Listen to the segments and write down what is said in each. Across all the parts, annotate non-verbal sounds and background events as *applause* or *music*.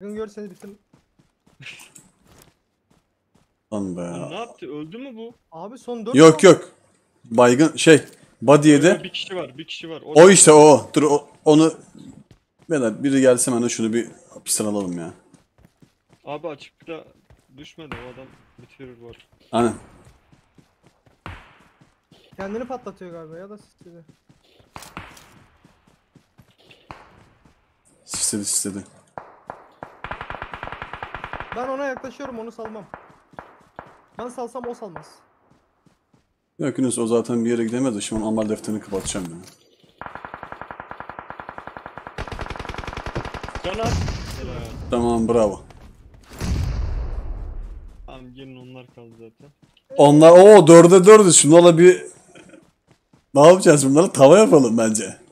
Bakın gör seni bütün. Lan be. Ne yaptı? Öldü mü bu? Abi son 4 Yok yok. Baygın şey. Body yedi. Bir kişi var, bir kişi var. O işte o. Dur o, onu. Beyler biri gelse hemen şunu bir hapisten alalım ya. Abi açıkta düşmedi o adam bitirir var. Aynen. Kendini patlatıyor galiba ya da sizi. Sisledi sisledi. Ben ona yaklaşıyorum onu salmam. Ben salsam o salmaz. Yok Yunus o zaten bir yere gidemez de şimdi onun amel defterini kapatacağım ya. Can at. Helal. Tamam bravo. Tamam gelin onlar kaldı zaten. Onlar o dörde dördüz. Şunlarla bir ne yapacağız bunları? Tava yapalım bence.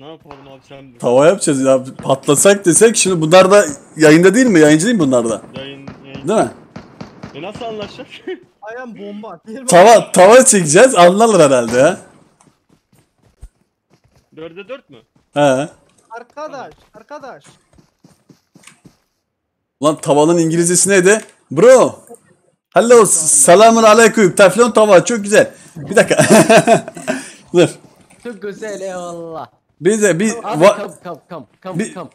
Ne yapalım abi sen. Tava yapacağız ya. Patlasak desek şimdi bunlar da yayında değil mi? Yayıncı değil mi bunlar da? Yayın, yayın. Değil mi? E nasıl anlaşacak? *laughs* Ayağım bomba. Tava tava çekeceğiz. Anlarlar herhalde ya. Dörde dört mü? He. Arkadaş, arkadaş. Lan tavanın İngilizcesi neydi? Bro. Hello. Selamun aleyküm. Teflon tava. Çok güzel. Bir dakika. *laughs* Dur. Çok güzel eyvallah. Bir de bir Abi come come come come Bir- come.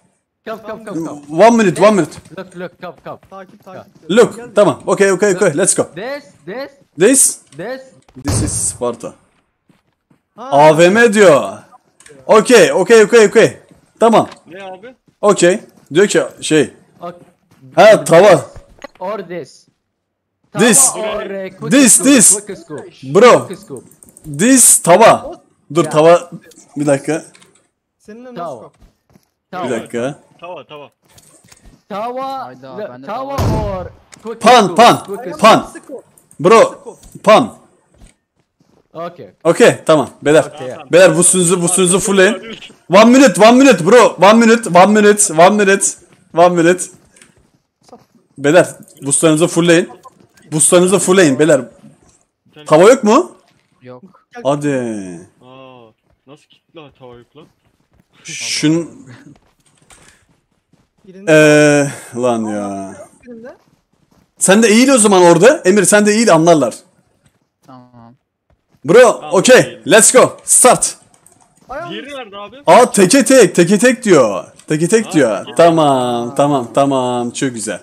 Come come come come. one minute one minute. Look look come come. Takip takip. Look. Tamam. Okay okay okay. Let's go. This this This this. this is Sparta. Ha, AVM diyor. Okay okay okay okay. Tamam. Ne abi? Okay. Diyor ki şey. Okay. Ha tava. Or this. This. Or, uh, quick This, scoop, this. Quick scoop. Bro. Quick scoop. This tava. Dur tava. Bir dakika. Seninle Tamam. nasıl kop? Bir Tava. dakika. Tava tava. Tava. Hayda, the- ben de Tava tava. or Pan, pan, pan. Bro. Pan. Okay. Okay tamam. Beyler. Okay. Beyler bu sunuzu bu sunuzu fullleyin. One minute, one minute bro. One minute, one minute, one minute, one minute. Beyler, buslarınızı fullleyin. Buslarınızı fullleyin beyler. Bir Tava yok mu? Yok. Hadi. Aa, nasıl kilitli tava yok lan? Şun Birinde. eee lan ya. birinde. Sen de eğil o zaman orada. Emir sen de eğil anlarlar. Tamam. Bro, okay. Let's go. Start. Diğeri nerede abi? Aa teke tek, teke tek diyor. Teke tek diyor. Tamam, tamam, tamam. Çok güzel.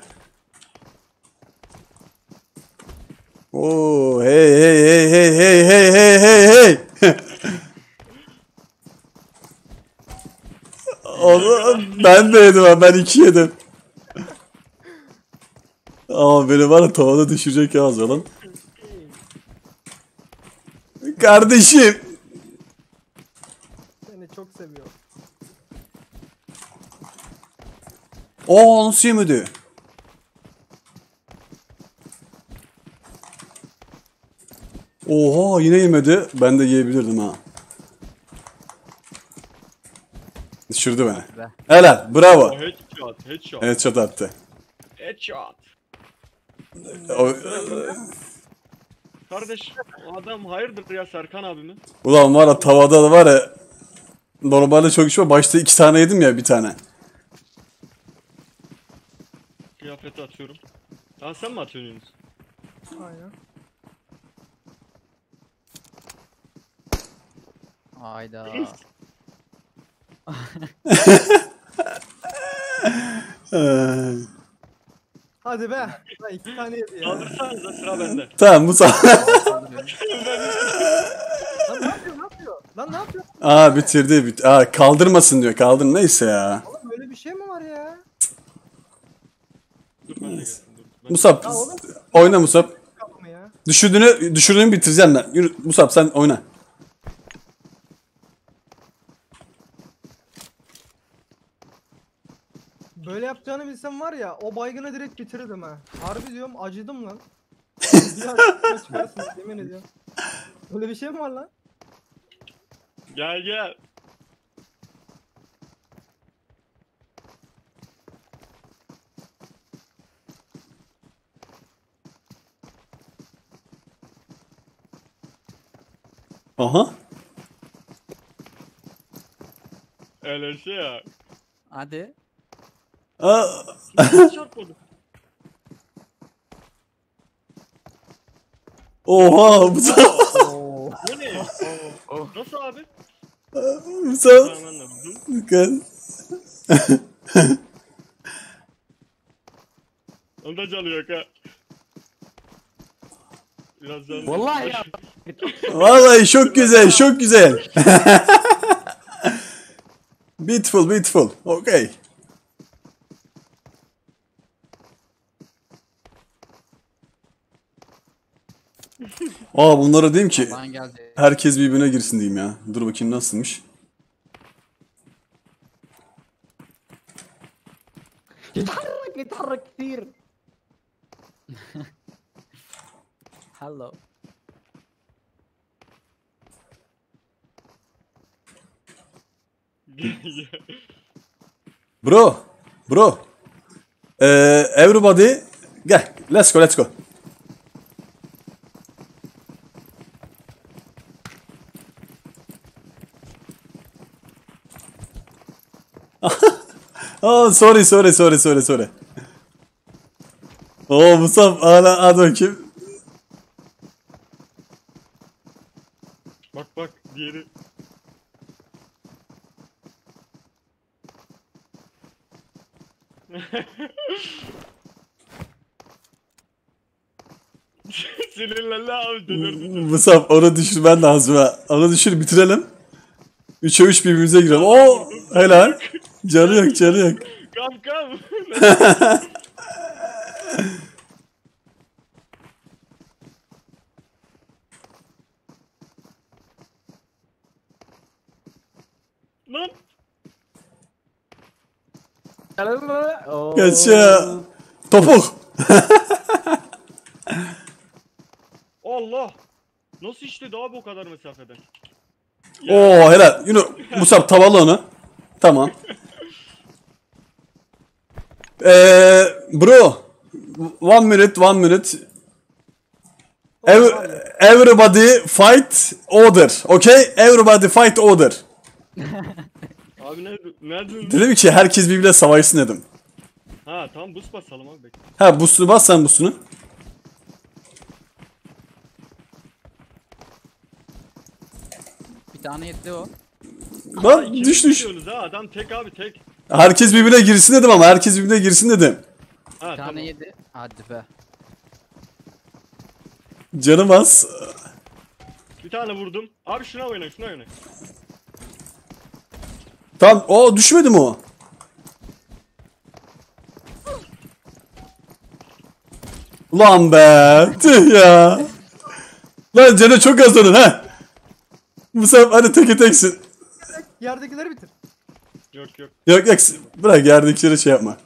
Oo, hey hey hey hey hey hey hey hey hey. Oğlum ben de yedim ha, ben iki yedim. Ama beni var ya tavada düşürecek ya az olan. Kardeşim. Seni çok seviyor. Oo nasıl yemedi? Oha yine yemedi. Ben de yiyebilirdim ha. Düşürdü beni. Be. Helal. Bravo. Headshot, headshot, Evet çat attı. headshot. O- Kardeş, o adam hayırdır ya Serkan abi mi? Ulan var ya tavada da var ya. Normalde çok içme. Başta iki tane yedim ya bir tane. Kıyafeti atıyorum. Lan sen mi atıyorsun Yunus? Aynen. Hayda. *laughs* Hadi be. Lan iki tane yedi ya. Kaldırsanıza sıra bende. tamam bu sa- Lan *laughs* ne yapıyor ne yapıyor? Lan ne yapıyor? Aa bitirdi. Bit Aa, kaldırmasın diyor. Kaldır neyse ya. Oğlum böyle bir şey mi var ya? Musab Ya oğlum oyna Musab. kafamı ya. Düşürdüğünü, düşürdüğünü bitireceğim ben. Yürü Musab sen oyna. Böyle yapacağını bilsem var ya o baygını direkt bitirirdim ha. Harbi diyorum acıdım lan. Bir daha çıkarsın yemin ediyorum. Böyle bir şey mi var lan? Gel gel. Aha. Öyle şey ya. Hadi. Nasıl çarpmadı? Oha. O ne? Nasıl abi? Musab. Ben de buldum. Dikkat. Onda canı yok ha. Biraz. Vallahi ya. Vallahi çok güzel, çok güzel. *laughs* beautiful, beautiful. Okay. Aa bunlara diyeyim ki Alan geldi. herkes birbirine girsin diyeyim ya. Dur bakayım nasılmış. يتحرك يتحرك كثير هلو Bro, bro. Ee, everybody gel. Let's go, let's go. Oh, sorry, sorry, sorry, sorry, sorry. Oo Musab hala hadi bakayım. bak bak diğeri. *laughs* Sinirlendi abi delirdi. Musab onu düşürmen lazım ha. Onu düşür bitirelim. 3'e 3 birbirimize girelim. Oo helal. Canı yok canı yok. Kam kam. Lan. Kaçıyor. Topuk. Allah. Nasıl işledi abi o kadar mesafeden? Oo helal. Yunus Musab tavalı onu. Tamam. Eee bro. One minute, one minute. Ev- everybody fight order. Okay? Everybody fight order. *laughs* Abi nerede? Nerede? Dedim ki herkes birbirine savaşsın dedim. Ha tamam buz basalım abi bekle. Ha busunu bas sen busunu. Bir tane yetti o. Lan düş düş. ha adam tek abi tek. Herkes birbirine girsin dedim ama herkes birbirine girsin dedim. Ha Bir tane tamam. yedi. Hadi be. Canım az. Bir tane vurdum. Abi şuna oyna şuna oyna. Tamam. O düşmedi mi o? Ulan be. Tüh ya. Lan canı çok az onun ha. Bu sefer hadi teke teksin. Yerdekileri bitir. Yok yok. Yok yok bırak yerdekileri şey yapma.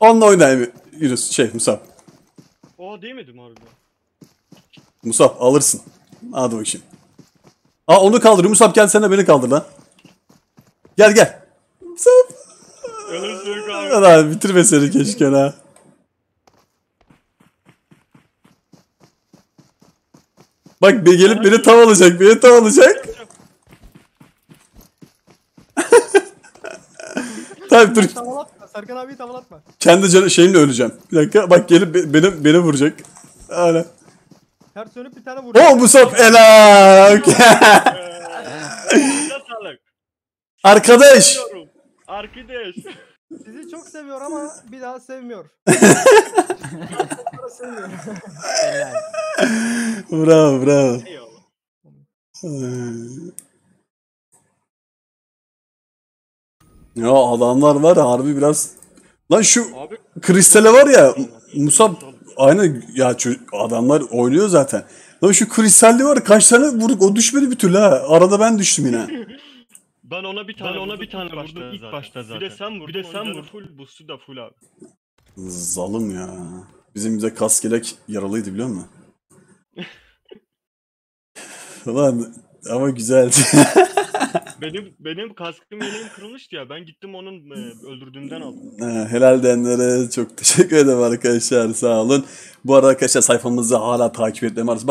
Onunla oynayayım Yunus şey Musab. Oha değmedi mi harbiden? Musab alırsın. Hadi bakayım. Aa onu kaldır. Musab gel sen de beni kaldır lan. Gel gel. Musab. Yok abi. Lan bitirme seni keşke ha. Bak be gelip beni tavalayacak, beni tavalayacak. Tamam dur. Tavalatma. Serkan abiyi tavalatma. Kendi canı şeyimle öleceğim. Bir dakika bak gelip be- beni beni vuracak. Öyle. Ters dönüp bir tane vur. Oh Musab elak. Size sağlık. Arkadaş. Diyorum. Arkadaş. Sizi çok seviyor ama bir daha sevmiyor. *laughs* sevmiyor. Bravo bravo. Eyvallah. Ya adamlar var ya harbi biraz Lan şu Abi kristale var ya Musab aynı ya adamlar oynuyor zaten. Lan şu kristalli var kaç tane vurduk o düşmedi bir türlü ha. Arada ben düştüm yine. *laughs* ben ona bir tane ona bir tane vurdum ilk başta zaten. Bir de sen vur. Bir de sen vur. Full boost'u da full abi. Zalım ya. Bizim bize kaskelek yaralıydı biliyor musun? *laughs* Lan ama güzeldi. *laughs* Benim benim kaskım yeleğim kırılmıştı ya. Ben gittim onun e, öldürdüğünden aldım. Helal denlere çok teşekkür ederim arkadaşlar sağ olun. Bu arada arkadaşlar sayfamızı hala takip etmeyi